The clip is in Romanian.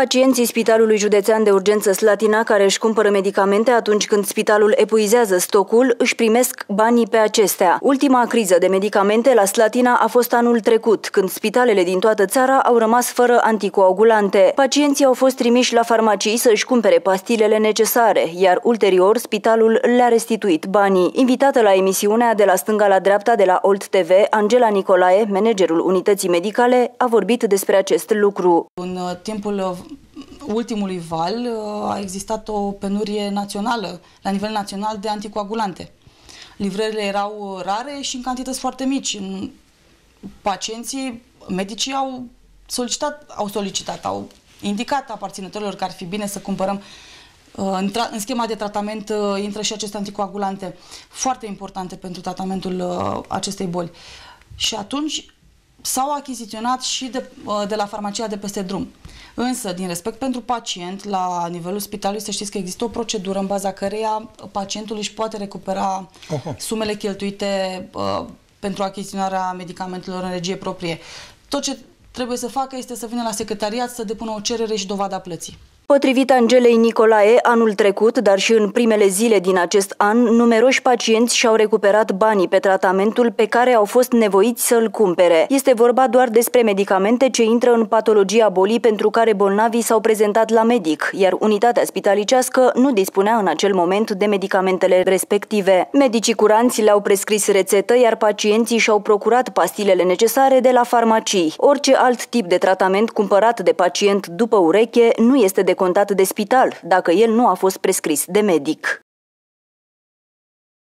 Pacienții Spitalului Județean de Urgență Slatina care își cumpără medicamente atunci când spitalul epuizează stocul își primesc banii pe acestea. Ultima criză de medicamente la Slatina a fost anul trecut, când spitalele din toată țara au rămas fără anticoagulante. Pacienții au fost trimiși la farmacii să își cumpere pastilele necesare, iar ulterior spitalul le-a restituit banii. Invitată la emisiunea de la stânga la dreapta de la Olt TV, Angela Nicolae, managerul unității medicale, a vorbit despre acest lucru. În uh, timpul uh, ultimului val uh, a existat o penurie națională, la nivel național, de anticoagulante. Livrările erau rare și în cantități foarte mici. Pacienții, medicii au solicitat, au solicitat, au indicat aparținătorilor că ar fi bine să cumpărăm în, în schema de tratament intră și aceste anticoagulante foarte importante pentru tratamentul acestei boli. Și atunci s-au achiziționat și de, de la farmacia de peste drum. Însă, din respect pentru pacient, la nivelul spitalului, să știți că există o procedură în baza căreia pacientul își poate recupera Oho. sumele cheltuite uh, pentru achiziționarea medicamentelor în regie proprie. Tot ce trebuie să facă este să vină la secretariat să depună o cerere și dovada plății. Potrivit Angelei Nicolae, anul trecut, dar și în primele zile din acest an, numeroși pacienți și-au recuperat banii pe tratamentul pe care au fost nevoiți să-l cumpere. Este vorba doar despre medicamente ce intră în patologia bolii pentru care bolnavii s-au prezentat la medic, iar unitatea spitalicească nu dispunea în acel moment de medicamentele respective. Medicii curanți le-au prescris rețetă, iar pacienții și-au procurat pastilele necesare de la farmacii. Orice alt tip de tratament cumpărat de pacient după ureche nu este de decontat de spital dacă el nu a fost prescris de medic.